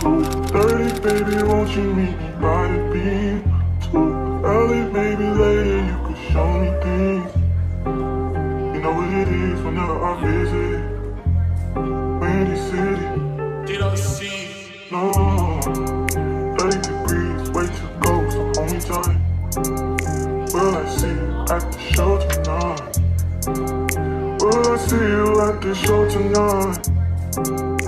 2.30, baby, won't you meet me by the beam? Too early, maybe later, you could show me things. You know what it is whenever I visit Windy City. Did I see? No. 30 degrees, way to go, so hold me tight. Will I see you at the show tonight? Will I see you at the show tonight?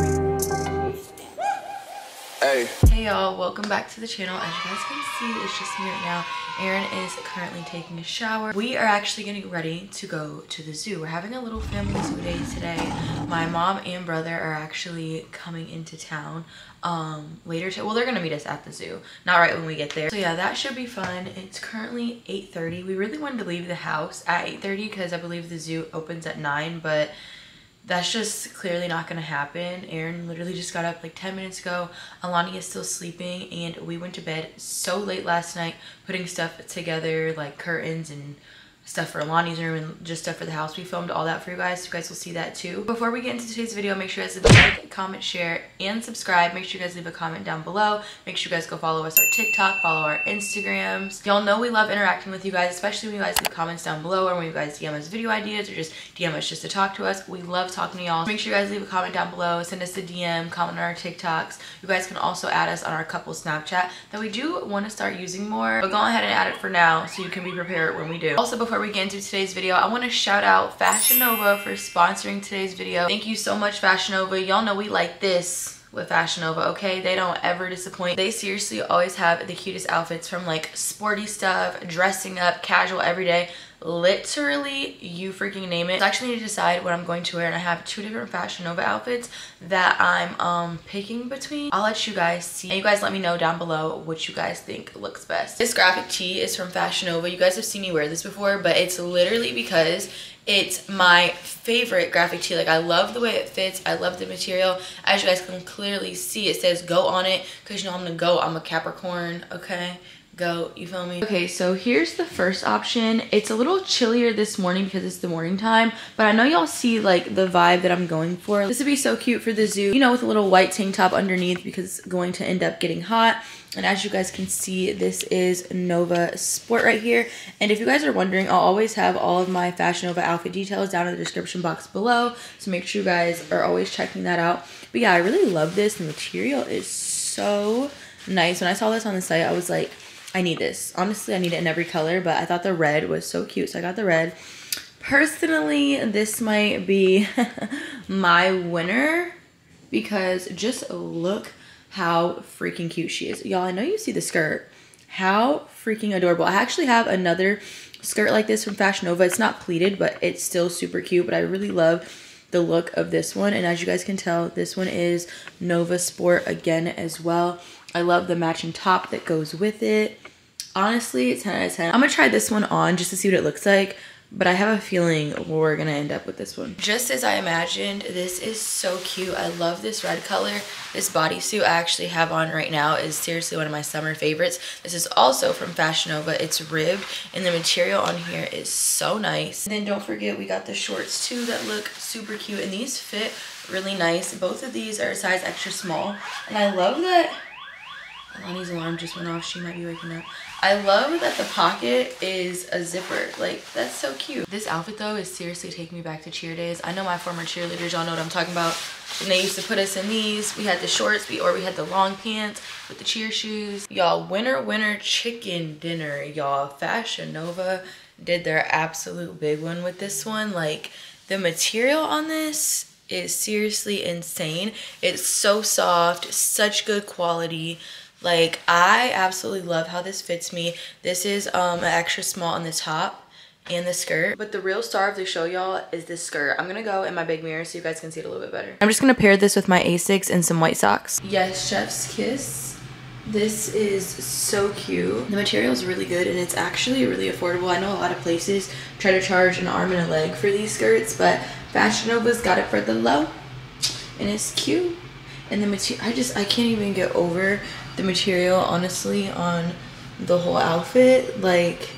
Hey. Hey y'all, welcome back to the channel. As you guys can see, it's just me right now. Aaron is currently taking a shower. We are actually getting ready to go to the zoo. We're having a little family zoo day today. My mom and brother are actually coming into town um later to well they're gonna meet us at the zoo not right when we get there so yeah that should be fun it's currently 8:30. we really wanted to leave the house at 8:30 because i believe the zoo opens at 9 but that's just clearly not gonna happen. Aaron literally just got up like 10 minutes ago. Alani is still sleeping and we went to bed so late last night putting stuff together like curtains and stuff for Lonnie's room and just stuff for the house. We filmed all that for you guys. So you guys will see that too. Before we get into today's video, make sure you guys like, comment, share, and subscribe. Make sure you guys leave a comment down below. Make sure you guys go follow us our TikTok, follow our Instagrams. Y'all know we love interacting with you guys, especially when you guys leave comments down below or when you guys DM us video ideas or just DM us just to talk to us. We love talking to y'all. Make sure you guys leave a comment down below, send us a DM, comment on our TikToks. You guys can also add us on our couple Snapchat that we do want to start using more. But go ahead and add it for now so you can be prepared when we do. Also, before we get into today's video, I want to shout out Fashion Nova for sponsoring today's video. Thank you so much, Fashion Nova. Y'all know we like this with Fashion Nova, okay? They don't ever disappoint. They seriously always have the cutest outfits from like sporty stuff, dressing up, casual, everyday literally you freaking name it. I actually need to decide what I'm going to wear and I have two different Fashion Nova outfits that I'm um picking between. I'll let you guys see and you guys let me know down below what you guys think looks best. This graphic tee is from Fashion Nova. You guys have seen me wear this before but it's literally because it's my favorite graphic tee like i love the way it fits i love the material as you guys can clearly see it says go on it because you know i'm gonna go i'm a capricorn okay go you feel me? Okay so here's the first option. It's a little chillier this morning because it's the morning time but i know y'all see like the vibe that i'm going for. This would be so cute for the zoo you know with a little white tank top underneath because it's going to end up getting hot. And as you guys can see this is nova sport right here. And if you guys are wondering i'll always have all of my fashion nova outfit details down in the description box below. So make sure you guys are always checking that out. But yeah i really love this. The material is so nice. When i saw this on the site i was like I need this. Honestly, I need it in every color, but I thought the red was so cute, so I got the red. Personally, this might be my winner because just look how freaking cute she is. Y'all, I know you see the skirt. How freaking adorable. I actually have another skirt like this from Fashion Nova. It's not pleated, but it's still super cute, but I really love the look of this one. And as you guys can tell, this one is Nova Sport again as well. I love the matching top that goes with it. Honestly 10 out of 10 i'm gonna try this one on just to see what it looks like but i have a feeling we're gonna end up with this one. Just as i imagined this is so cute. I love this red color. This bodysuit i actually have on right now is seriously one of my summer favorites. This is also from fashion nova. It's ribbed and the material on here is so nice. And then don't forget we got the shorts too that look super cute and these fit really nice. Both of these are a size extra small and i love that Alani's alarm just went off. She might be waking up. I love that the pocket is a zipper. Like, that's so cute. This outfit, though, is seriously taking me back to cheer days. I know my former cheerleaders, y'all know what I'm talking about. When they used to put us in these, we had the shorts, we, or we had the long pants with the cheer shoes. Y'all, winner, winner, chicken dinner, y'all. Fashion Nova did their absolute big one with this one. Like, the material on this is seriously insane. It's so soft, such good quality. Like I absolutely love how this fits me. This is um an extra small on the top and the skirt. But the real star of the show, y'all, is this skirt. I'm gonna go in my big mirror so you guys can see it a little bit better. I'm just gonna pair this with my Asics and some white socks. Yes, Chef's Kiss. This is so cute. The material is really good and it's actually really affordable. I know a lot of places try to charge an arm and a leg for these skirts, but Fashion Nova's got it for the low and it's cute. And the material, I just, I can't even get over the material honestly on the whole outfit like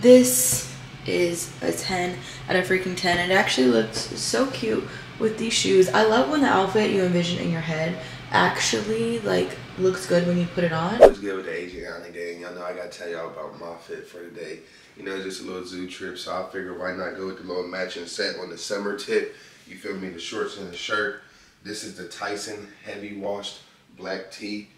this is a 10 out of freaking 10 it actually looks so cute with these shoes i love when the outfit you envision in your head actually like looks good when you put it on. What's good with the AG & Ana gang? Y'all know I gotta tell y'all about my fit for the day. You know, just a little zoo trip, so I figured why not go with the little matching set on the summer tip. You feel me? The shorts and the shirt. This is the Tyson heavy washed black tee.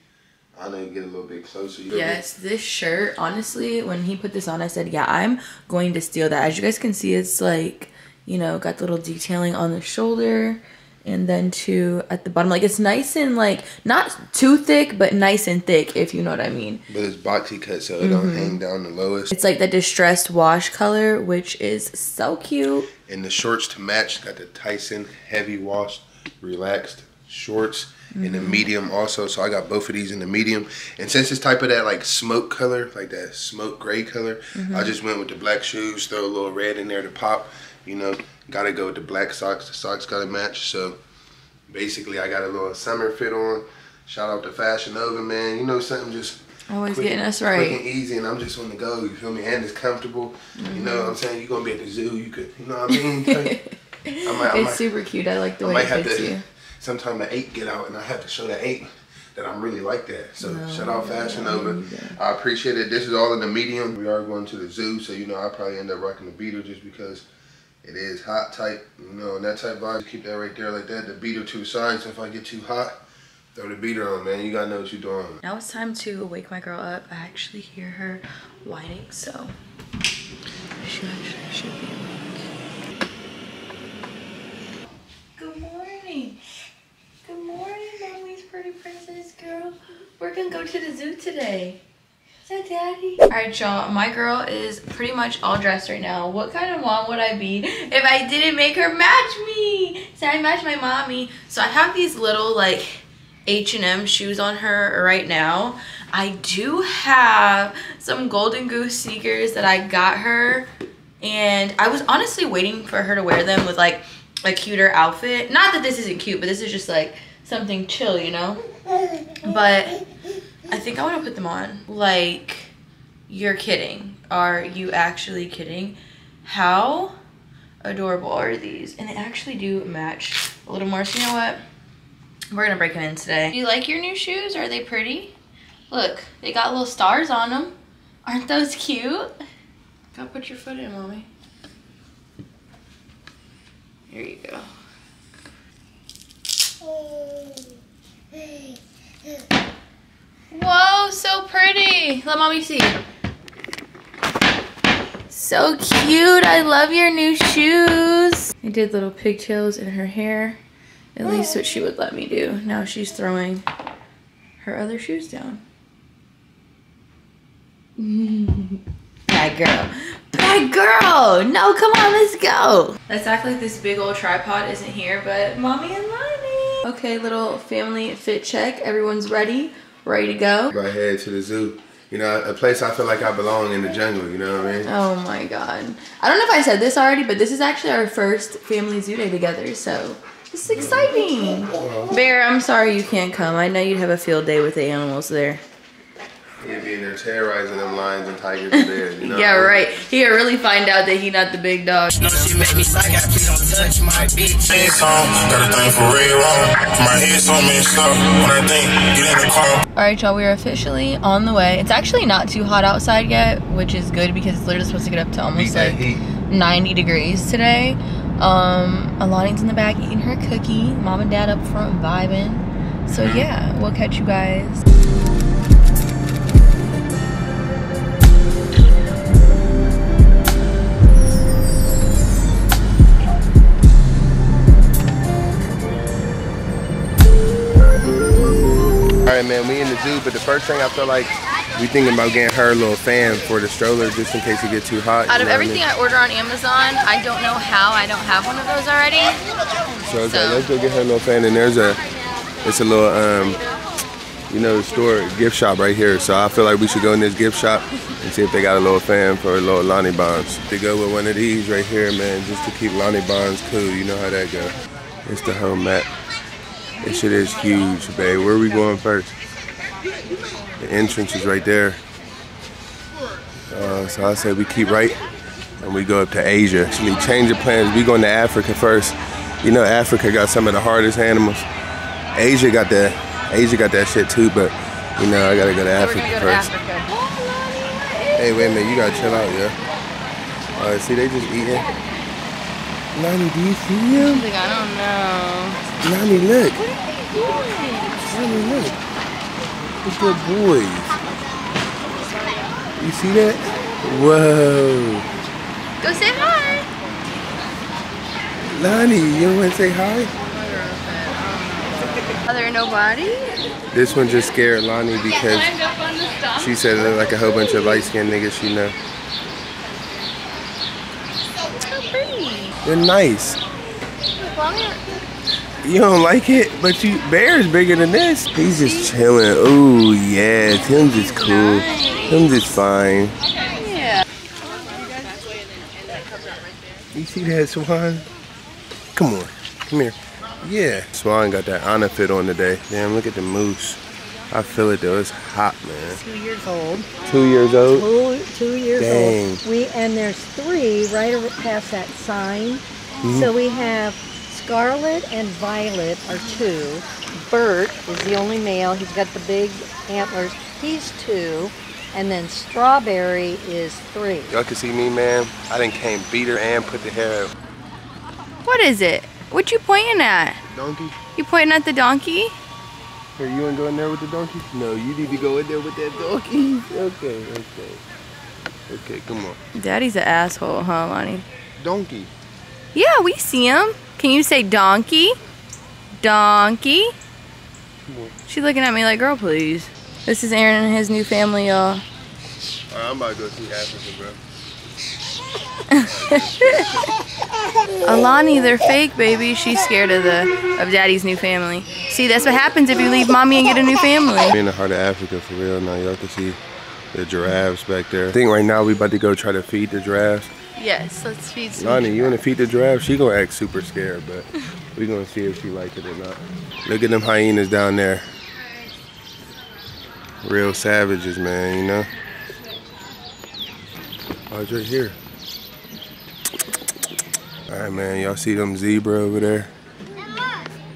I know you get a little bit closer. Yes, this shirt, honestly, when he put this on, I said, yeah, I'm going to steal that. As you guys can see, it's like, you know, got the little detailing on the shoulder and then two at the bottom. Like it's nice and like not too thick, but nice and thick, if you know what I mean. But it's boxy cut, so it mm-hmm. don't hang down the lowest. It's like the distressed wash color, which is so cute. And the shorts to match got the Tyson heavy wash, relaxed shorts. Mm-hmm. In the medium also, so I got both of these in the medium. And since it's type of that like smoke color, like that smoke gray color, mm-hmm. I just went with the black shoes, throw a little red in there to pop. You know, Gotta go with the black socks. The socks gotta match. So basically, I got a little summer fit on. Shout out to Fashion Nova, man. You know something just always quick, getting us right, quick and easy, and I'm just on the go. You feel me? And it's comfortable. Mm-hmm. You know what I'm saying? You're gonna be at the zoo. You could, you know what I mean? I might, I it's might, super cute. I like the way it fits to, you. Sometime the eight get out, and I have to show the eight that I'm really like that. So no, shout out Fashion Nova. I appreciate it. This is all in the medium. We are going to the zoo, so you know I probably end up rocking the beetle just because it is hot type, you know, and that type vibe. Keep that right there like that. The beater to the side, so if I get too hot, throw the beater on, man. You gotta know what you're doing. Now it's time to wake my girl up. I actually hear her whining, so she actually should be awake. Good morning. Good morning, mommy's pretty princess girl. We're go to the zoo today that daddy? All right, y'all. My girl is pretty much all dressed right now. What kind of mom would I be if I didn't make her match me? So I match my mommy. So I have these little like H&M shoes on her right now. I do have some Golden Goose sneakers that I got her. And I was honestly waiting for her to wear them with like a cuter outfit. Not that this isn't cute, but this is just like something chill, you know? But I think I want to put them on. Like, you're kidding. Are you actually kidding? How adorable are these? And they actually do match a little more. So you know what? We're going to break them in today. Do you like your new shoes? Are they pretty? Look, they got little stars on them. Aren't those cute? Go put your foot in, mommy. Here you go. Oh. Whoa, so pretty. Let mommy see. So cute. I love your new shoes. I did little pigtails in her hair. At least what she would let me do. Now she's throwing her other shoes down. Bad girl. Bad girl. No, come on, let's go. Let's act like this big old tripod isn't here, but mommy and Lonnie. Okay, little family fit check. Everyone's ready ready to go. Go ahead to the zoo. You know, a place I feel like I belong in the jungle, you know what I mean? Oh my god. I don't know if I said this already, but this is actually our first family zoo day together, so it's exciting. Bear, I'm sorry you can't come. I know you'd have a field day with the animals there. He'd be in there terrorizing them lions and tigers and bears, you know? yeah, right. He'd really find out that he not the big dog. No, she make me like I please don't touch my bitch. got a thing for real My head so messed up when I think get in the car. Alright, y'all, we are officially on the way. It's actually not too hot outside yet, which is good because it's literally supposed to get up to almost like 90 degrees today. Um, Alani's in the back eating her cookie. Mom and dad up front vibing. So yeah, we'll catch you guys. Right, man, we in the zoo, but the first thing I feel like we thinking about getting her a little fan for the stroller just in case it get too hot. Out of everything I, mean? I, order on Amazon, I don't know how I don't have one of those already. So, so. let's go get her a little fan, and there's a, it's a little, um, you know, the store gift shop right here. So I feel like we should go in this gift shop and see if they got a little fan for a little Lonnie Bonds. To go with one of these right here, man, just to keep Lonnie Bonds cool. You know how that go. It's the home mat. This shit is huge, babe. Where are we going first? The entrance is right there. Uh, so I say we keep right and we go up to Asia. Actually, change of plans. We going to Africa first. You know, Africa got some of the hardest animals. Asia got the Asia got that shit too, but you know I gotta go to Africa go to first. Africa. Hey, wait a minute, you gotta chill out, yeah. Alright, see they just eating. Nani, do you see him? Like, I don't know. Nani, look. Nani, look. Look good boys. You see that? Whoa. Go say hi. Nani, you don't wanna say hi? Are there nobody? This one just scared Lonnie because up on the stop. she said it like a whole bunch of light skinned niggas she know. So pretty. They're nice. You don't like it, but you Bear's bigger than this. He's just chilling. Ooh, yeah, Tim's is cool. Tim's is fine. yeah. You see that swan? Come on, come here. Yeah, swan got that Ana fit on today. Damn, look at the moose. I feel it though. It's hot, man. two years old. Two years old. Two, two years Dang. old. We and there's three right ar- past that sign. Mm-hmm. So we have Scarlet and Violet are two. Bert is the only male. He's got the big antlers. He's two. And then Strawberry is three. Y'all can see me, man. I didn't came beat her and put the hair up. What is it? What you pointing at? Donkey. You pointing at the donkey? Here, you wanna go in there with the donkey? No, you need to go in there with that donkey. Okay, okay. Okay, come on. Daddy's an asshole, huh, Lonnie? Donkey. Yeah, we see him. Can you say donkey? Donkey? Come on. She looking at me like, girl, please. This is Aaron and his new family, y'all. Alright, I'm about to go see Africa, bro. Alani, they're fake, baby. She's scared of the of daddy's new family. See, that's what happens if you leave mommy and get a new family. We're in the heart of Africa for real now. Y'all can see the giraffes back there. I think right now we about to go try to feed the giraffes. Yes, let's feed some. Lonnie, you wanna feed the giraffe? She gonna act super scared, but we gonna see if she like it or not. Look at them hyenas down there. Real savages, man, you know? Oh, it's right here. Alright, man, y'all see them zebra over there?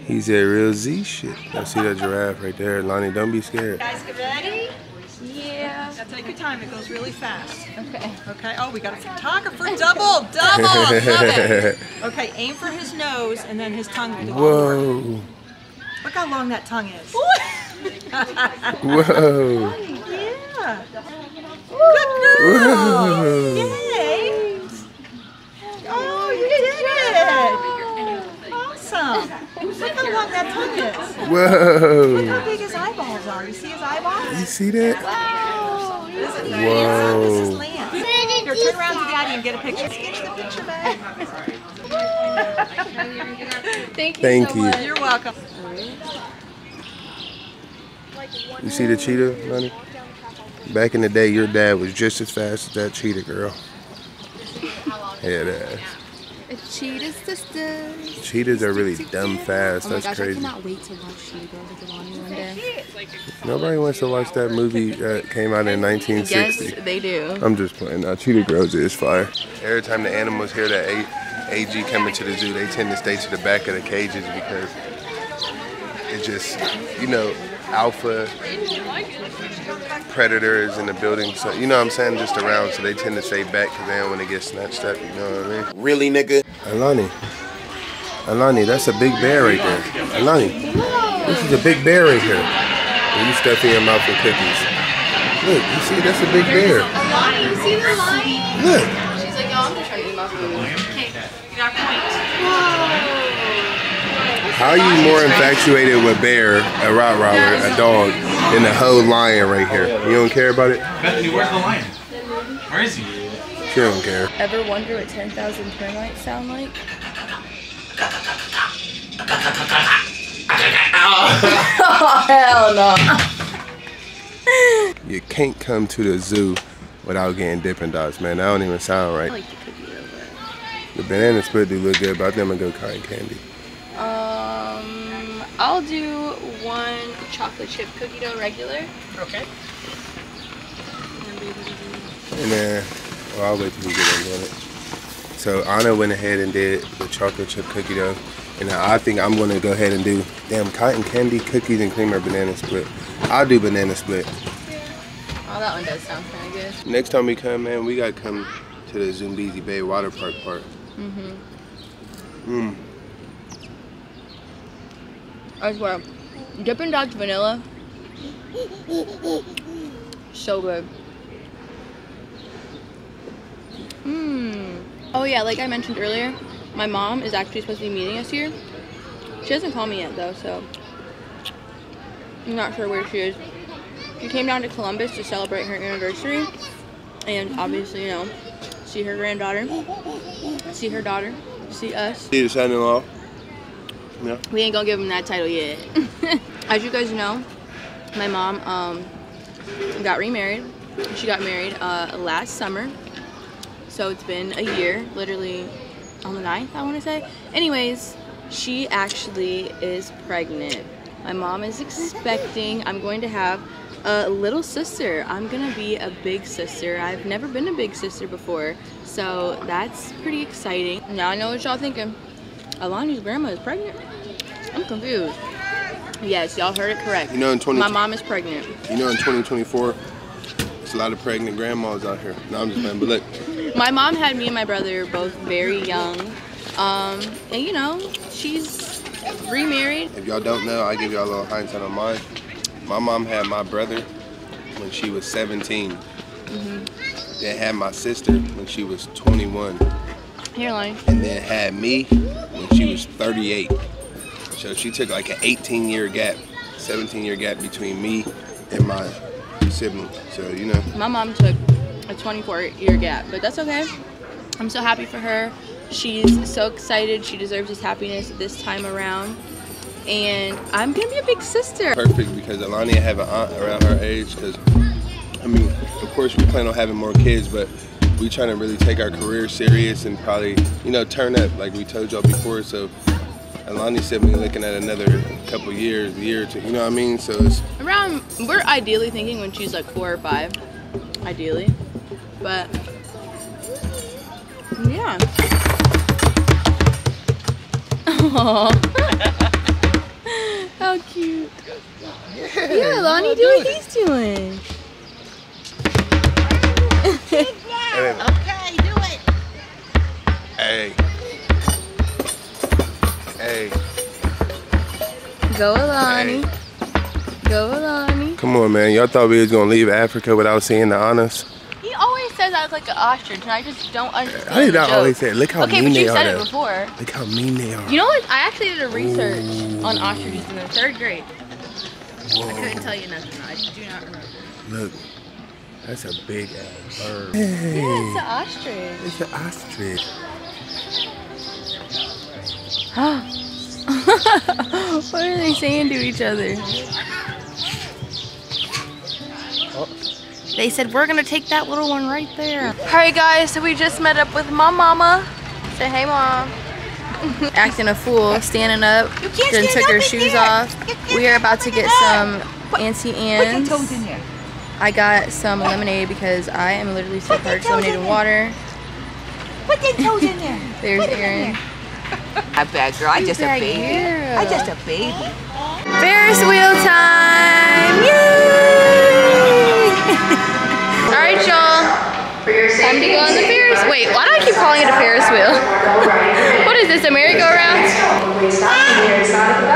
He's that real Z shit. Y'all see that giraffe right there. Lonnie, don't be scared. Guys, get ready. Yeah. Now take your time. It goes really fast. Okay. Okay. Oh, we got a photographer. Double, double. Love it. Okay. Aim for his nose and then his tongue. will do work. Whoa. Look how long that tongue is. Whoa. yeah. Good girl. Whoa. Yay. Oh, you did it. Awesome. Look how long that tongue is. Whoa. Look How big his eyeballs are. You see his eyeballs? You see that? Wow. This is Whoa. Lance. This is Lance. Here, turn around to Daddy and get a picture. Let's get the picture, babe. Thank you. Thank so you. much. You're welcome. You see the cheetah, honey? Back in the day, your dad was just as fast as that cheetah girl. Head ass. It's Cheetah Sisters. Cheetahs are really dumb fast. Oh my That's gosh, I crazy. cannot wait to watch Cheetah with Delani one day. Nobody wants to watch that movie that came out in 1960. Yes, they do. I'm just playing. Now, Cheetah Girls is fire. Every time the animals hear that AG coming to the zoo, they tend to stay to the back of the cages because it just, you know, alpha predators in the building. So, you know what I'm saying? Just around. So they tend to stay back because they don't want to get snatched up. You know what I mean? Really, nigga? Alani. Alani, that's a big bear right there. Alani, this is a big bear right here. And you stuff in your mouth with cookies. Look, you see, that's a big bear. Alani, you see the line? Look. She's like, yo, I'm gonna try to eat my food. Okay, you got a point. How are you more infatuated with bear, a Rottweiler, a dog, than the whole lion right here? You don't care about it? Bethany, where's the lion? Where is he? She don't care. Ever wonder what 10,000 termites sound like? oh, hell no. You can't come to the zoo without getting Dippin' Dots, man. That don't even sound right. like the cookie dough, The banana split do look good, but I think I'm gonna go cotton candy. But... I'll do one chocolate chip cookie dough regular. Okay. And then, well, I'll wait till we get into it. So Ana went ahead and did the chocolate chip cookie dough. And I think I'm gonna go ahead and do damn cotton candy, cookies and cream or banana split. I'll do banana split. Oh, that one does sound kind of good. Next time we come, man, we gotta come to the Zoombezi Bay Water Park part. Mm-hmm. Mm. I swear, Dippin' Dots vanilla, so good. Mmm. Oh yeah, like I mentioned earlier, my mom is actually supposed to be meeting us here. She hasn't called me yet though, so I'm not sure where she is. She came down to Columbus to celebrate her anniversary, and obviously, you know, see her granddaughter, see her daughter, see us. See the son-in-law. Yeah. We ain't gonna give him that title yet. As you guys know, my mom um, got remarried. She got married uh, last summer. So it's been a year, literally on the 9th, I wanna say. Anyways, she actually is pregnant. My mom is expecting, I'm going to have a little sister. I'm gonna be a big sister. I've never been a big sister before. So that's pretty exciting. Now I know what y'all thinking. Alani's grandma is pregnant? I'm confused. Yes, y'all heard it correct. You know in 20 My mom is pregnant. you know in 2024, it's a lot of pregnant grandmas out here. No, I'm just playing. But look, My mom had me and my brother both very young. Um, and you know, she's remarried. if y'all don't know, I give y'all a little hindsight on mine. My mom had my brother when she was 17. Then had my sister when she was 21. Lonnie. and then had me when she was 38. So she took like an 18 year gap, 17 year gap between me and my sibling. So, you know, My mom took a 24 year gap, but that's okay. I'm so happy for her. She's so excited. She deserves this happiness this time around. And I'm gonna be a big sister. perfect because Alania have an aunt around her age. Because, I mean, of course, we plan on having more kids, but we trying to really take our career serious and probably, you know, turn up like we told y'all before. So, Alani said we're looking at another couple years, year or two, you know what I mean? So it's Around, we're ideally thinking when she's like four or five, ideally. But yeah. Aww. How cute. Yeah, Lonnie, do what he's doing. Okay, do it. Hey. Hey. Go, Alani. Go, Alani. Come on, man. Y'all thought we was gonna leave Africa without seeing the honors? He always says I look like an ostrich, and I just don't understand. I did not always say. Look how Okay, mean but you they said are. it before. Look how mean they are. You know what? I actually did a research on ostriches in the third grade. I couldn't tell you nothing. I do not remember. Look. That's a big ass bird. Yeah, it's an ostrich. It's an ostrich. what are they saying to each other? They said we're gonna take that little one right there. Alright guys, so we just met up with my mama. Say hey mom. Acting a fool, standing up, You can't then stand took up her shoes there. off. We are about to get there. some Auntie Put your Anne's. Toes in there. I got some lemonade because I am literally so Put your parched. Lemonade and water. Put your toes in there. There's Put 'em in Erin. there. I bad girl. I just a baby. girl. I just a baby. Ferris wheel time! Yay! All right, y'all. Time to go on the Ferris. Wait, why do I keep calling it a Ferris wheel? what is this? A merry-go-round? Ah!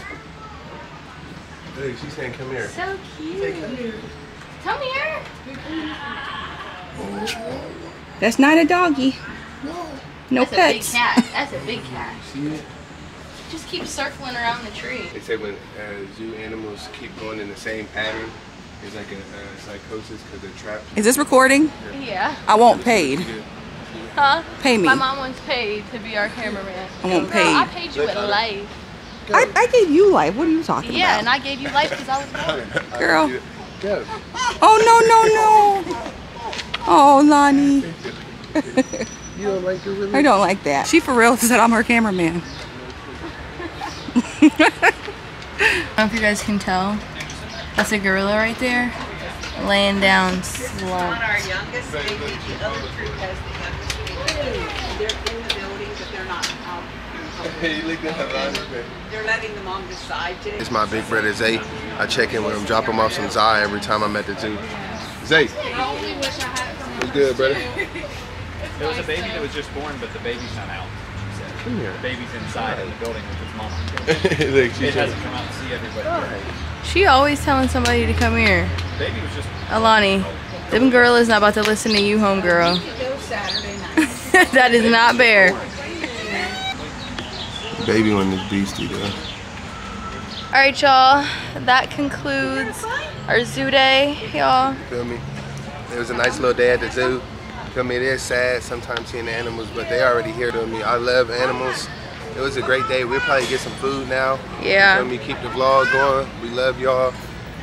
Look, she's saying come here. So cute. Come here. Come here. That's not a doggy. No That's a big cat. That's a big cat. See it? Just keep circling around the tree. They say when uh, zoo animals keep going in the same pattern, it's like a uh, psychosis because they're trapped. Is this recording? Yeah. I want paid. Yeah. Huh? Pay me. My mom wants paid to be our cameraman. I want Girl, I paid. paid you with life. I, I gave you life. What are you talking Yeah, about? Yeah, and I gave you life because I was born. Girl. Oh no no no. Oh Lonnie. You don't like your really? I don't like that. She for real said I'm her cameraman. I don't know if you guys can tell. That's a gorilla right there. Laying down slow. our youngest baby, the other troop has the youngest baby. They're in the building, but they're not out. Hey, you look good. They're letting the mom decide to. It's my big brother Zay. I check in with him, drop him off some Zai every time I'm at the zoo. Zay. What's good, brother? There was a baby that was just born, but the baby's not out. She said. Come here. The baby's inside of the building with his mama. Look, she's It hasn't come out to see everybody yet. She always telling somebody to come here. The baby was just. Alani, them is not about to listen to you, homegirl. Go Saturday night. that is not bear. Baby one is beastie though. All right, y'all. That concludes our zoo day, y'all. Feel me? It was a nice little day at the zoo. Feel me? It is sad sometimes seeing the animals, but they already here to me. I love animals. It was a great day. We'll probably get some food now. Yeah. Feel me? Keep the vlog going. We love y'all.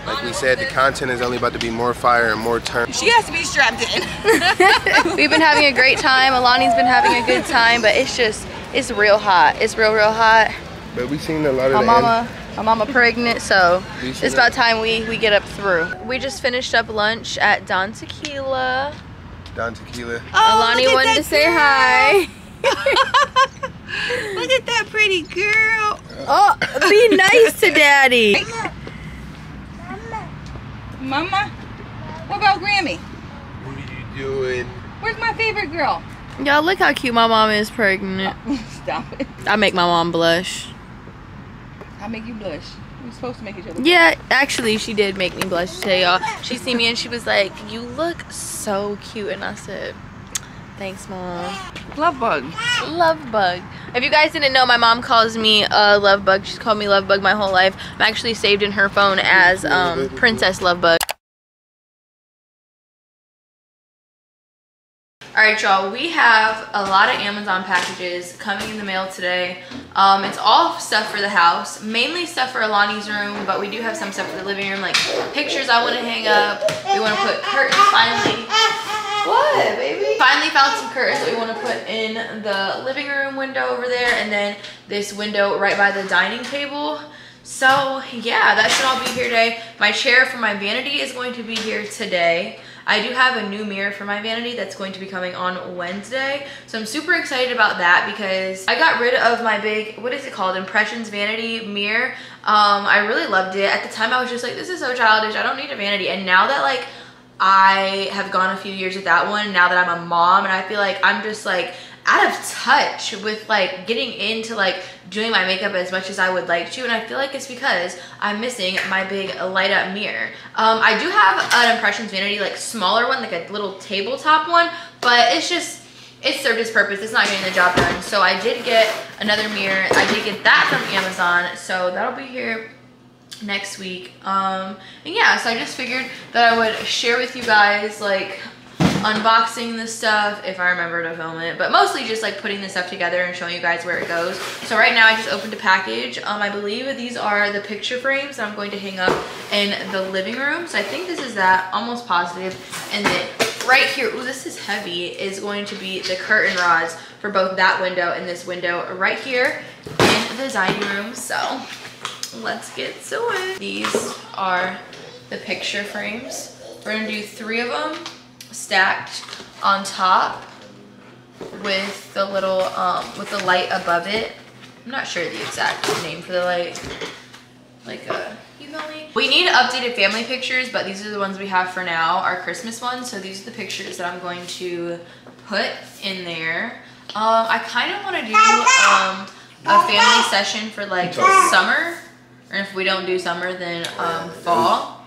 Like we said, the content is only about to be more fire and more turn. She has to be strapped in. We've been having a great time. Alani's been having a good time, but it's just, it's real hot. It's real, real hot. But we seen a lot of My mama, my mama pregnant, so it's about time we, we get up through. We just finished up lunch at Don Tequila. Don Tequila. Oh, Alani wanted that to say girl. hi. Look at that pretty girl. Oh, be nice to daddy. Mama, Mama. What about Grammy? What are you doing? Where's my favorite girl? Y'all look how cute my mom is pregnant. Stop it. I make my mom blush. I make you blush. We're supposed to make each other. Yeah, actually, she did make me blush today, y'all. She see me and she was like, "You look so cute," and I said, "Thanks, mom." Love bug. Love bug. If you guys didn't know, my mom calls me a love bug. She's called me love bug my whole life. I'm actually saved in her phone as um, Princess Love Bug. All right, y'all. We have a lot of Amazon packages coming in the mail today. Um, it's all stuff for the house, mainly stuff for Alani's room, but we do have some stuff for the living room, like pictures I want to hang up. We want to put curtains finally. What, baby? Finally found some curtains that we want to put in the living room window over there, and then this window right by the dining table. So yeah, that should all be here today. My chair for my vanity is going to be here today. I do have a new mirror for my vanity that's going to be coming on Wednesday. So I'm super excited about that because I got rid of my big, what is it called? Impressions vanity mirror. Um, I really loved it. At the time I was just like, this is so childish. I don't need a vanity. And now that like I have gone a few years with that one now that I'm a mom and I feel like I'm just like out of touch with like getting into like doing my makeup as much as I would like to and I feel like it's because I'm missing my big light up mirror. Um, I do have an Impressions Vanity like smaller one like a little tabletop one but it's just it served its purpose. It's not getting the job done. So I did get another mirror. I did get that from Amazon. So that'll be here next week. Um, and yeah, so I just figured that I would share with you guys like unboxing this stuff if I remember to film it, but mostly just like putting this stuff together and showing you guys where it goes. So right now I just opened a package. Um, I believe these are the picture frames that I'm going to hang up in the living room. So I think this is that, almost positive. And then right here, ooh, this is heavy, is going to be the curtain rods for both that window and this window right here in the dining room. So let's get to it. These are the picture frames. We're gonna do three of them stacked on top with the little, um, with the light above it. I'm not sure the exact name for the light. Like a, me? We need updated family pictures, but these are the ones we have for now, our Christmas ones. So these are the pictures that I'm going to put in there. Um, I kind of want to do um, a family session for like summer. Or if we don't do summer, then um, fall.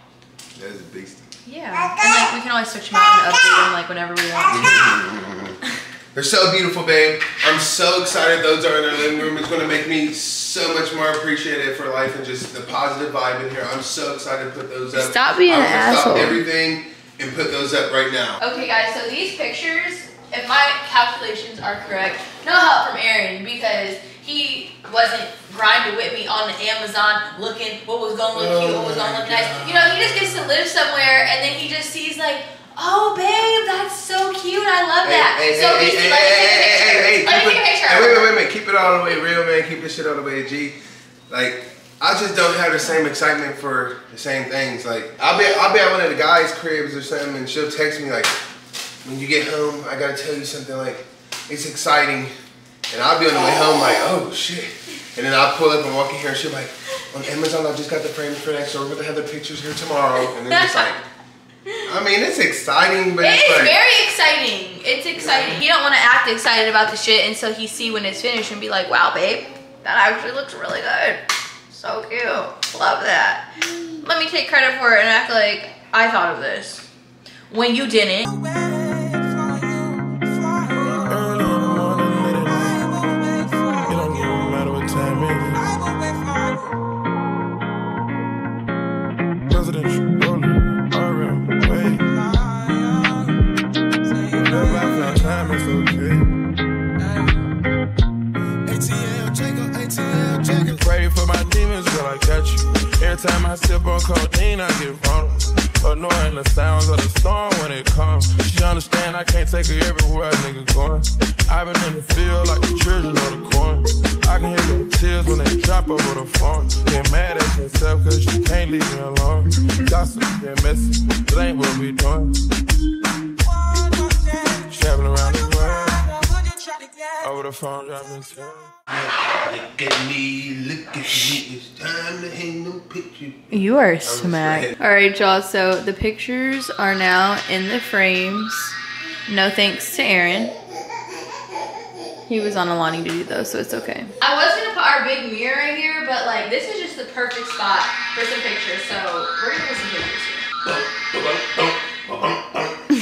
That is a beastie. Yeah, and like we can always switch them out and update them like whenever we want to. They're so beautiful, babe. I'm so excited those are in our living room. It's going to make me so much more appreciative for life and just the positive vibe in here. I'm so excited to put those up. Stop being I'm an asshole. Stop everything and put those up right now. Okay, guys, so these pictures if my calculations are correct, no help from Aaron because he wasn't grinding with me on the Amazon looking what was going to look cute, what was going to look oh nice. You know, he just gets to live somewhere and then he just sees like, oh babe, that's so cute. I love that. so hey, Reese, hey, let me hey, take a picture. hey, hey, Let me take a picture. hey, wait, wait, wait, wait. Keep it all the way real, man. Keep this shit all the way G. Like, I just don't have the same excitement for the same things. Like, I'll be, I'll be at one of the guys' cribs or something, and she'll text me like, "When you get home, I gotta tell you something. Like, it's exciting." And I'll be on the way home like, "Oh shit!" And then I'll pull up and walk in here, and she'll be like, "On Amazon, I just got the frames for that, so we're gonna have the pictures here tomorrow." And then it's like, I mean, it's exciting, but It it's is like, very exciting. It's exciting. He don't want to act excited about the shit until he see when it's finished and be like, "Wow, babe, that actually looks really good. So cute. Love that." Let me take credit for it and act like I thought of this when you didn't. Time I sip on codeine, I get vulnerable. Annoying the sounds of the storm when it comes. She understand I can't take her everywhere nigga going. I've been in the field like the children of the corn. I can hear the tears when they drop over the phone. Get mad at yourself cause you can't leave me alone. Gossip, get messy, it ain't what we doing. The phone, dropping tears. Look at me, look at me, it's time to hang them pictures. You are smacked. smacked. All right, y'all. So the pictures are now in the frames. No thanks to Aaron. He was on a Alani duty though, so it's okay. I was gonna put our big mirror right here, but like this is just the perfect spot for some pictures. So we're gonna put some pictures here. Oh, oh, oh,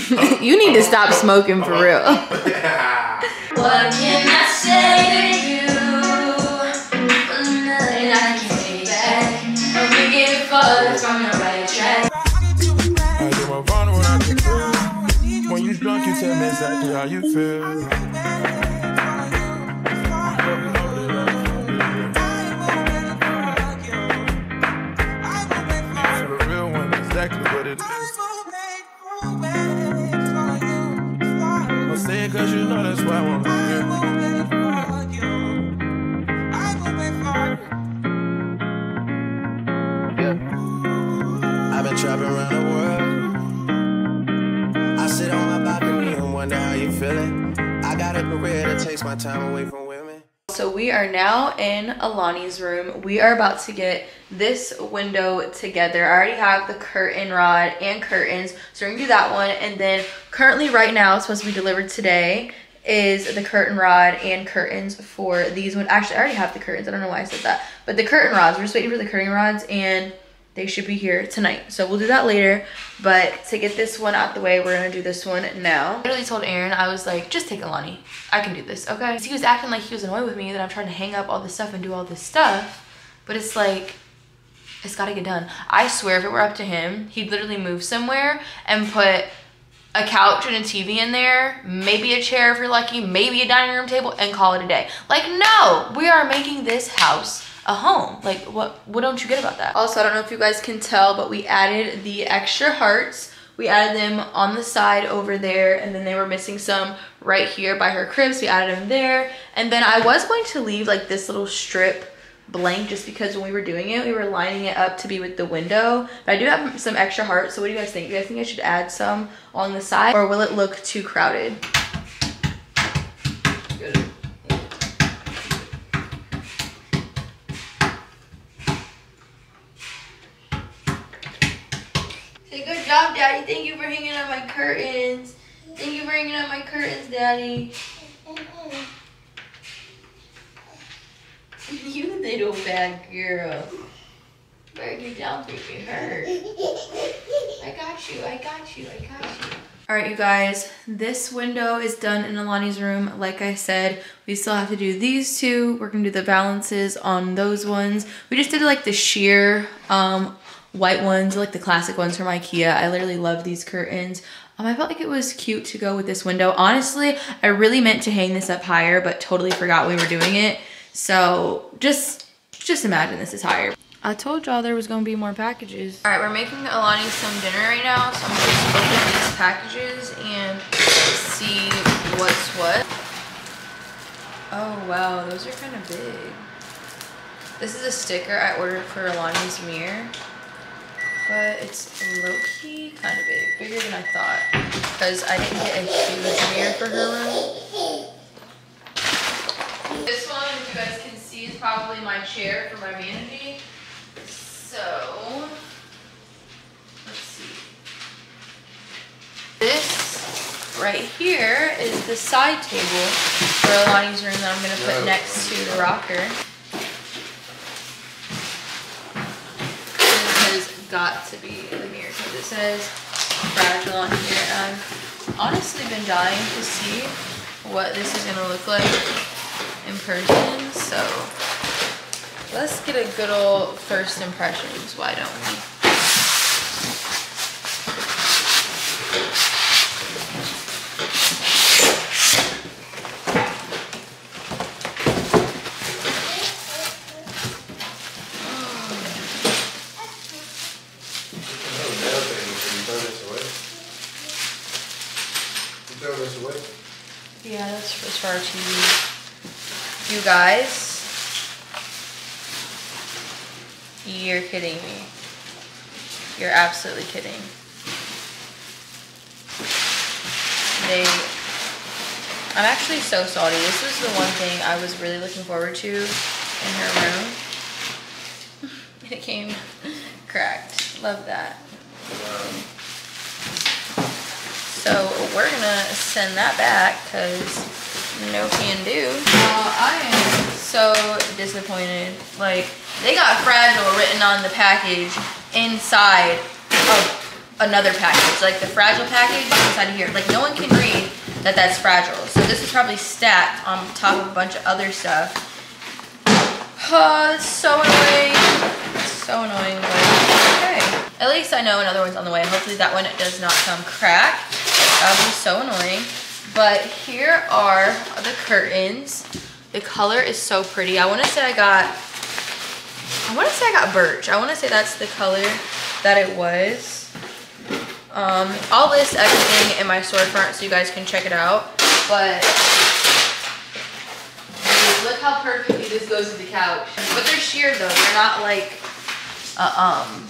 you need to stop smoking for real. what can I say to you? And I can't take back. When we get further from the right track. I get my phone when I can feel. When you drunk, you tell me exactly how you feel. Cause you know that's why I wanna hear. I've been trapping around the world. I sit on my balcony and wonder how you feeling. I got a career that takes my time away from. So we are now in Alani's room. We are about to get this window together. I already have the curtain rod and curtains. So we're gonna do that one. And then currently right now, it's supposed to be delivered today, is the curtain rod and curtains for these one. Actually, I already have the curtains. I don't know why I said that. But the curtain rods, we're just waiting for the curtain rods and they should be here tonight. So we'll do that later. But to get this one out the way, we're gonna do this one now. I literally told Aaron, I was like, just take Alani. I can do this, okay? He was acting like he was annoyed with me that I'm trying to hang up all this stuff and do all this stuff. But it's like, it's gotta get done. I swear if it were up to him, he'd literally move somewhere and put a couch and a TV in there, maybe a chair if you're lucky, maybe a dining room table, and call it a day. Like, no, we are making this house a home. Like, what what don't you get about that? Also, I don't know if you guys can tell, but we added the extra hearts. We added them on the side over there, and then they were missing some right here by her cribs. We added them there. And then I was going to leave like this little strip blank just because when we were doing it, we were lining it up to be with the window. But I do have some extra hearts. So what do you guys think? You guys think I should add some on the side or will it look too crowded? Say good job, Daddy. Thank you for hanging up my curtains. Thank you for hanging up my curtains, Daddy. You little bad girl. Better get down you get hurt. I got you, I got you, I got you. All right, you guys, this window is done in Alani's room. Like I said, we still have to do these two. We're gonna do the balances on those ones. We just did like the sheer um, white ones, like the classic ones from Ikea. I literally love these curtains. Um, I felt like it was cute to go with this window. Honestly, I really meant to hang this up higher, but totally forgot we were doing it. So just, just imagine this is higher. I told y'all there was gonna be more packages. All right, we're making Alani some dinner right now, so I'm gonna just open these packages and see what's what. Oh wow, those are kind of big. This is a sticker I ordered for Alani's mirror, but it's low-key kind of big, bigger than I thought, because I didn't get a huge mirror for her room. This one, if you guys can see, is probably my chair for my vanity. So, let's see. This right here is the side table for Alani's room that I'm gonna put next to the rocker. This has got to be in the mirror because it says fragile on here. And I've honestly been dying to see what this is gonna look like in person. So let's get a good old first impressions. Why don't we? TV. You guys, you're kidding me. You're absolutely kidding. They, I'm actually so salty. This was the one thing I was really looking forward to in her room. It came cracked. Love that. So we're gonna send that back because no can do. Uh, I am so disappointed. Like they got fragile written on the package inside of another package. Like the fragile package inside of here. Like no one can read that that's fragile. So this is probably stacked on top of a bunch of other stuff. Oh, it's so annoying. It's so annoying, okay. At least I know another one's on the way. Hopefully that one does not come cracked. That would be so annoying. But here are the curtains. The color is so pretty. I want to say I got, I want to say I got birch. I want to say that's the color that it was. Um, I'll list everything in my storefront so you guys can check it out. But look how perfectly this goes with the couch. But they're sheer though. They're not like a, um,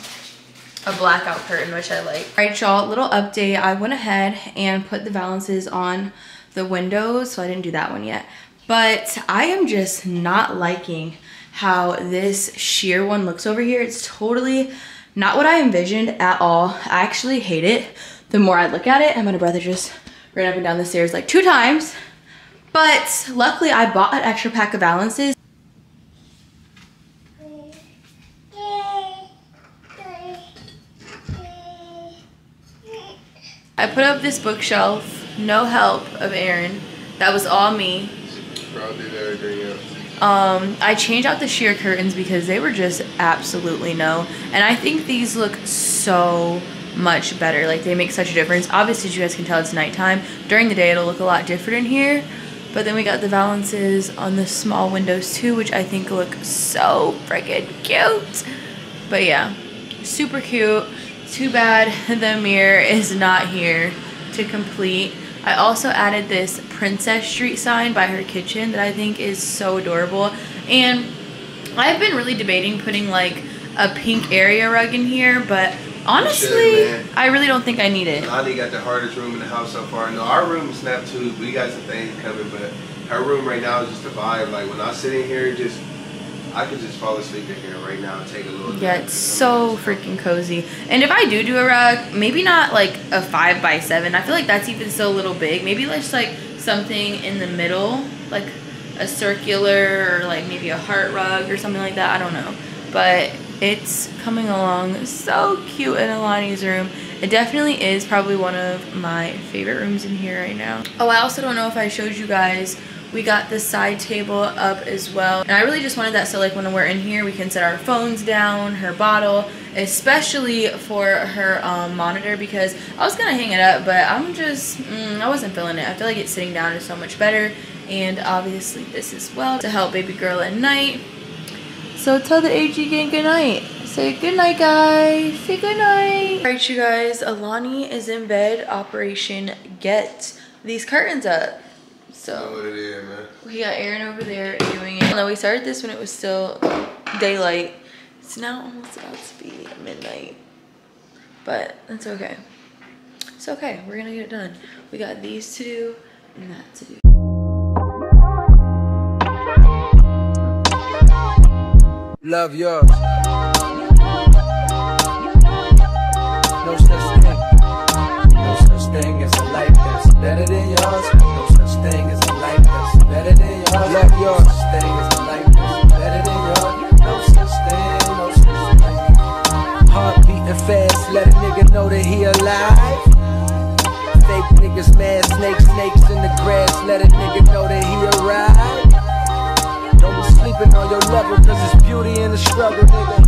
a blackout curtain, which I like. All right, y'all, little update. I went ahead and put the valances on the windows, so I didn't do that one yet. But I am just not liking how this sheer one looks over here. It's totally not what I envisioned at all. I actually hate it. The more I look at it, and my brother just ran up and down the stairs like two times. But luckily I bought an extra pack of valances. I put up this bookshelf, no help of Aaron. That was all me. Probably everything else. Um, I changed out the sheer curtains because they were just absolutely no. And I think these look so much better. Like they make such a difference. Obviously, as you guys can tell, it's nighttime. During the day, it'll look a lot different in here. But then we got the valances on the small windows too, which I think look so freaking cute. But yeah, super cute. Too bad the mirror is not here to complete. I also added this Princess Street sign by her kitchen that I think is so adorable. And I've been really debating putting like a pink area rug in here, but honestly, man. I really don't think I need it. Lonnie got the hardest room in the house so far. No, our room is snap too. We got some things coming, but her room right now is just a vibe. Like when I sit in here, just I could just fall asleep in here right now and take a little. Yeah, nap it's so freaking cozy. And if I do do a rug, maybe not like a five by seven. I feel like that's even still a little big. Maybe just like something in the middle, like a circular or like maybe a heart rug or something like that. I don't know. But it's coming along so cute in Alani's room. It definitely is probably one of my favorite rooms in here right now. Oh, I also don't know if I showed you guys We got the side table up as well. And I really just wanted that so like when we're in here, we can set our phones down, her bottle, especially for her um, monitor because I was gonna hang it up, but I'm just, mm, I wasn't feeling it. I feel like it's sitting down is so much better. And obviously this as well to help baby girl at night. So tell the AG gang good night. Say good night, guys. Say good night. All right, you guys. Alani is in bed. Operation Get these curtains up. So what it is, man. we got Aaron over there doing it. No, we started this when it was still daylight. It's now almost about to be midnight. But that's okay. It's okay. We're gonna get it done. We got these to do and that to do. Love yours. Alive. Fake niggas mad. Snakes, snakes in the grass. Let a nigga know that he arrived. Don't be sleeping on your cause it's beauty in the struggle, nigga.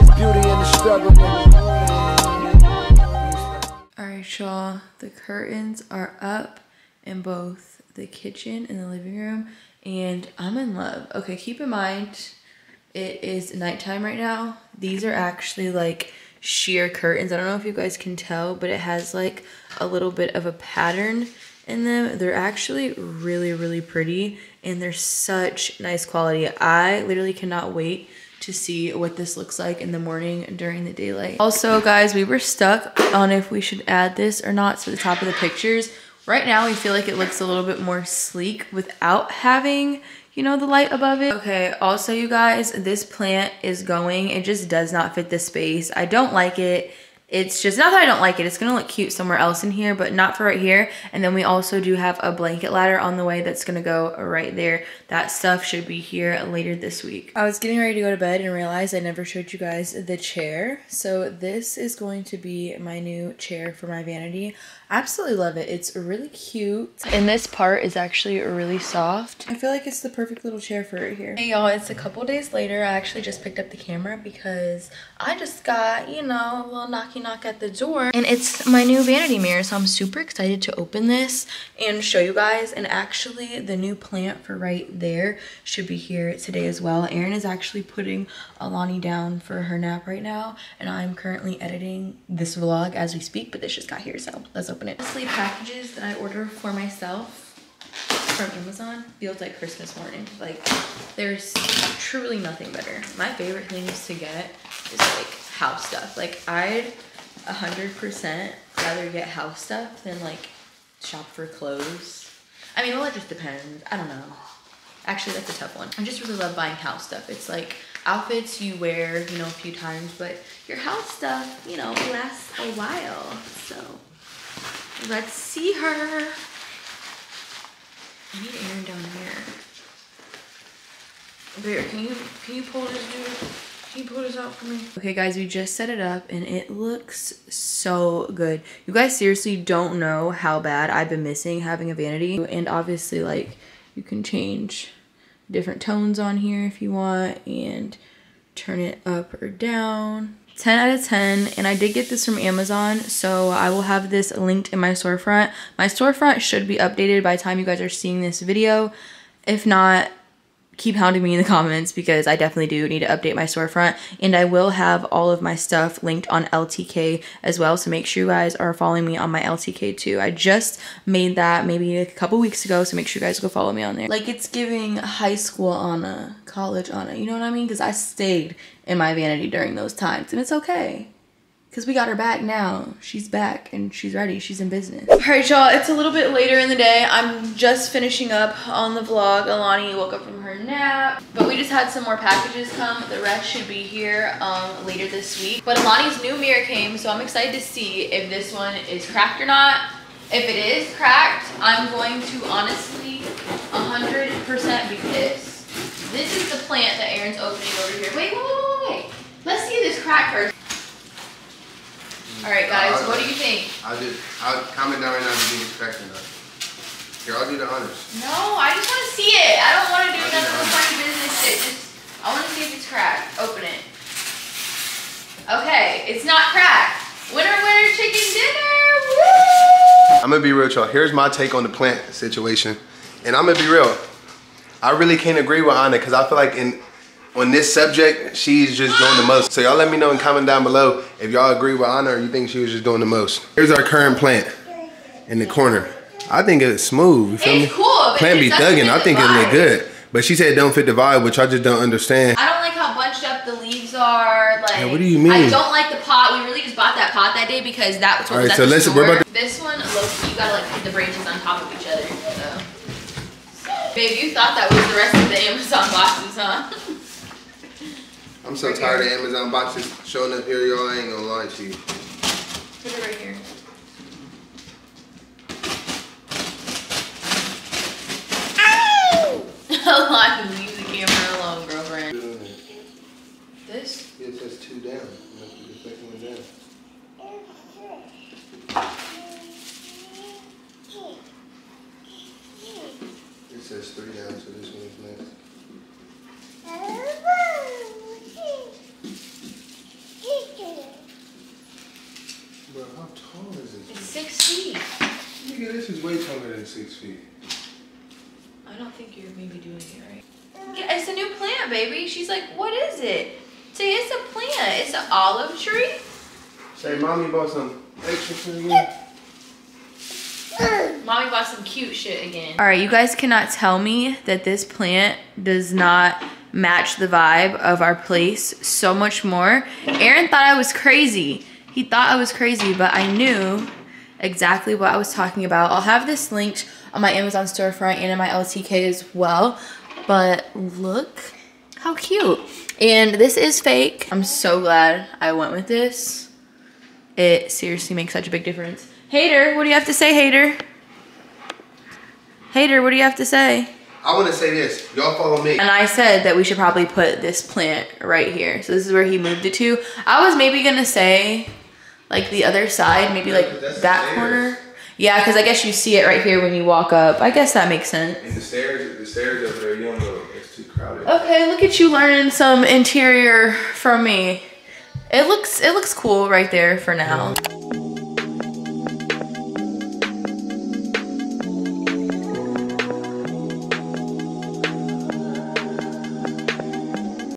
It's beauty in the struggle, nigga. Alright, y'all. The curtains are up in both the kitchen and the living room, and I'm in love. Okay, keep in mind, it is nighttime right now. These are actually like sheer curtains. I don't know if you guys can tell, but it has like a little bit of a pattern in them. They're actually really, really pretty, and they're such nice quality. I literally cannot wait to see what this looks like in the morning during the daylight. Also, guys, we were stuck on if we should add this or not to the top of the pictures. Right now, we feel like it looks a little bit more sleek without having, you know, the light above it. Okay, also, you guys, this plant is going. It just does not fit the space. I don't like it. It's just, not that I don't like it, it's gonna look cute somewhere else in here, but not for right here. And then we also do have a blanket ladder on the way that's gonna go right there. That stuff should be here later this week. I was getting ready to go to bed and realized I never showed you guys the chair. So this is going to be my new chair for my vanity. I absolutely love it. It's really cute. And this part is actually really soft. I feel like it's the perfect little chair for right here. Hey y'all, it's a couple days later. I actually just picked up the camera because I just got, you know, a little knocky knock at the door. And it's my new vanity mirror. So I'm super excited to open this and show you guys. And actually the new plant for right there should be here today as well. Aaron is actually putting Alani down for her nap right now. And I'm currently editing this vlog as we speak, but this just got here. So let's open it. Honestly, packages that I order for myself from Amazon feels like Christmas morning. Like there's truly nothing better. My favorite things to get is like house stuff. Like I'd 100% rather get house stuff than like shop for clothes. I mean, well, it just depends. I don't know. Actually, that's a tough one. I just really love buying house stuff. It's like outfits you wear, you know, a few times, but your house stuff, you know, lasts a while. So let's see her. I need Aaron down here. Bear, can you can you pull this dude? Can you pull this out for me? Okay guys, we just set it up and it looks so good. You guys seriously don't know how bad I've been missing having a vanity. And obviously like you can change different tones on here if you want and turn it up or down. 10 out of 10 and I did get this from Amazon so I will have this linked in my storefront. My storefront should be updated by the time you guys are seeing this video. If not, keep hounding me in the comments because I definitely do need to update my storefront and I will have all of my stuff linked on LTK as well so make sure you guys are following me on my LTK too. I just made that maybe a couple weeks ago so make sure you guys go follow me on there. Like it's giving high school Ana, college Ana, you know what I mean? Because I stayed in my vanity during those times and it's okay. Because we got her back now. She's back and she's ready. She's in business. All right, y'all. It's a little bit later in the day. I'm just finishing up on the vlog. Alani woke up from her nap. But we just had some more packages come. The rest should be here um, later this week. But Alani's new mirror came, so I'm excited to see if this one is cracked or not. If it is cracked, I'm going to honestly 100% be pissed. This is the plant that Aaron's opening over here. Wait, wait, wait, wait. Let's see this crack first. All right, guys, uh, what do you think? I'll do. I'll comment down right now if you think it's cracked or. Here, I'll do the honors. No, I just want to see it. I don't want to do none of the funny business shit. Just, I want to see if it's cracked. Open it. Okay, it's not cracked. Winner, winner, chicken dinner. Woo! I'm gonna be real, y'all. Here's my take on the plant situation, and I'm gonna be real. I really can't agree with Ana because I feel like in on this subject, she's just doing the most. So y'all let me know in comment down below if y'all agree with Ana or you think she was just doing the most. Here's our current plant in the corner. I think it's smooth. You feel It's me? cool, Plant be thugging. I think it look good. But she said it don't fit the vibe, which I just don't understand. I don't like how bunched up the leaves are. Like, Yeah, what do you mean? I don't like the pot. We really just bought that pot that day because that was what All was right, at so listen, store. we're about This one, low you gotta like put the branches on top of each other. So. Babe, you thought that was the rest of the Amazon boxes, huh? I'm so tired of Amazon boxes showing up here, y'all. I ain't gonna lie to you. Put it right here. Ow! Leave the camera alone, girlfriend. This? It says two down. You have to do the second one down. It says three down, so this one is next. Bro, how tall is It's six feet. Nigga, this is way taller than six feet. I don't think you're maybe doing it right. Yeah, it's a new plant, baby. She's like, what is it? Say, it's a plant. It's an olive tree. Say, mommy bought some extra. Mommy bought some cute shit again. All right, you guys cannot tell me that this plant does not match the vibe of our place so much more. Aaron thought I was crazy. He thought I was crazy, but I knew exactly what I was talking about. I'll have this linked on my Amazon storefront and in my LTK as well. But look how cute. And this is fake. I'm so glad I went with this. It seriously makes such a big difference. Hater, what do you have to say, Hater? Hater, what do you have to say? I want to say this. Y'all follow me. And I said that we should probably put this plant right here. So this is where he moved it to. I was maybe gonna say like the other side, maybe like That's that corner. Yeah, because I guess you see it right here when you walk up. I guess that makes sense. And the stairs, the stairs over there, you don't know. It's too crowded. Okay, look at you learning some interior from me. It looks it looks cool right there for now.